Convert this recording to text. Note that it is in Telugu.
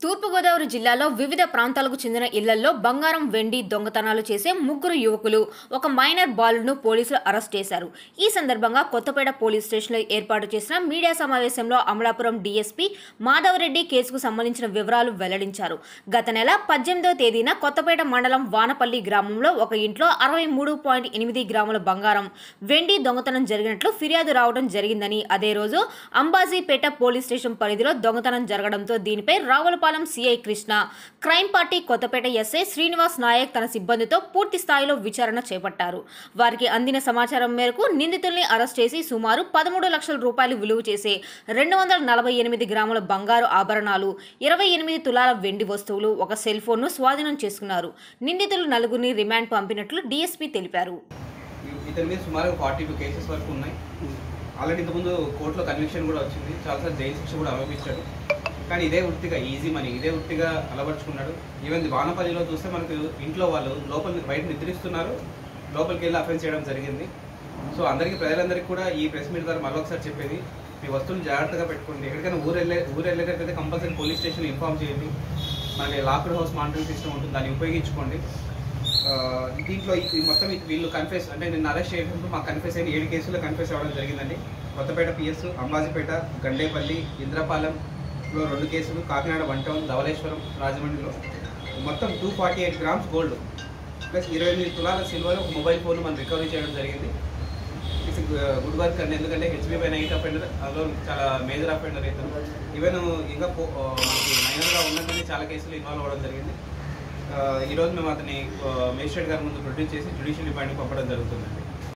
తూర్పుగోదావరి జిల్లాలో వివిధ ప్రాంతాలకు చెందిన ఇళ్ళలో బంగారం వెండి దొంగతనాలు చేసే ముగ్గురు యువకులు ఒక మైనర్ బాలును పోలీసులు అరెస్ట్ చేశారు. ఈ సందర్భంగా కొత్తపేట పోలీస్ స్టేషన్లో ఏర్పాటు చేసిన మీడియా సమావేశంలో అమలాపురం డీఎస్పీ మాధవరెడ్డి కేసుకు సంబంధించిన వివరాలు వెల్లడించారు. గత నెల పద్దెనిమిదవ తేదీన కొత్తపేట మండలం వానపల్లి గ్రామంలో ఒక ఇంట్లో అరవై మూడు పాయింట్ ఎనిమిది గ్రాముల బంగారం వెండి దొంగతనం జరిగినట్లు ఫిర్యాదు రావడం జరిగిందని అదే రోజు అంబాజీపేట పోలీస్ స్టేషన్ పరిధిలో దొంగతనం జరగడంతో దీనిపై Ravulapalem CI Krishna. Crime party Kothapeta SI Srinivas Nayak తన సిబ్బందితో పూర్తి స్థాయిలో విచారణ చేపట్టారు. వారికి అందిన సమాచారం మేరకు నిందితుల్ని అరెస్ట్ చేసి సుమారు పదమూడు లక్షల రూపాయలు విలువ చేసే రెండు వందల నలభై ఎనిమిది గ్రాముల బంగారు ఆభరణాలు ఇరవై ఎనిమిది తులాల వెండి వస్తువులు ఒక సెల్ ఫోన్ను స్వాధీనం చేసుకున్నారు. నిందితులు నలుగురిని రిమాండ్ పంపినట్లు డీఎస్పీ తెలిపారు. ఇతని మీద సుమారు ఫార్టీ టూ కేసెస్ వరకు ఉన్నాయి. ఆల్రెడీ ఇంతకుముందు కోర్టులో కన్విక్షన్ కూడా వచ్చింది. చాలాసార్లు జైలు శిక్ష కూడా అనుభవించాడు కానీ ఇదే వృత్తిగా ఈజీ మనీ ఇదే వృత్తిగా అలవర్చుకున్నాడు ఈవెన్ వానపల్లిలో చూస్తే మనకు ఇంట్లో వాళ్ళు లోపల బయట నిద్రిస్తున్నారు. లోపలికి వెళ్ళి అఫెన్స్ చేయడం జరిగింది. సో అందరికీ ప్రజలందరికీ కూడా ఈ ప్రెస్ మీట్ ద్వారా మరొకసారి చెప్పేది మీ వస్తువులు జాగ్రత్తగా పెట్టుకోండి. ఎక్కడికైనా ఊరు వెళ్ళే ఊరు వెళ్ళేటట్టయితే కంపల్సరీ పోలీస్ స్టేషన్ ఇన్ఫార్మ్ చేయండి. మనకి లాక్డ్ హౌస్ మానిటరింగ్ సిస్టమ్ ఉంటుంది దాన్ని ఉపయోగించుకోండి. దీంట్లో మొత్తం వీళ్ళు కన్ఫెస్ అంటే నిన్న అరెస్ట్ చేయడంతో మాకు కన్ఫెస్ అయిన ఏడు కేసుల్లో కన్ఫెస్ అవ్వడం జరిగిందండి. కొత్తపేట పిఎస్ అంబాజీపేట గండేపల్లి ఇంద్రపాలెం ఇంద్రపాలెంలో రెండు కేసులు కాకినాడ వన్ టౌన్ ధవళేశ్వరం రాజమండ్రిలో. మొత్తం two forty eight grams gold plus ఇరవై ఎనిమిది తులాల సిల్వర్ ఒక మొబైల్ ఫోన్ మనం రికవరీ చేయడం జరిగింది. ఇట్స్ గుడ్ వర్క్ అండి ఎందుకంటే హెచ్బీ పైన ఎయిట్ అఫెండర్ అందులో చాలా మేజర్ అఫెండర్ ఇతను ఈవెన్ ఇంకా మనకి మైనర్గా ఉన్నట్టు చాలా కేసులు ఇన్వాల్వ్ అవ్వడం జరిగింది. ఈరోజు మేము అతని మేజిస్ట్రేట్ గారి ముందు ప్రొడ్యూస్ చేసి జ్యుడిషియల్ డిపార్ట్మెంట్ పంపడం జరుగుతుందండి.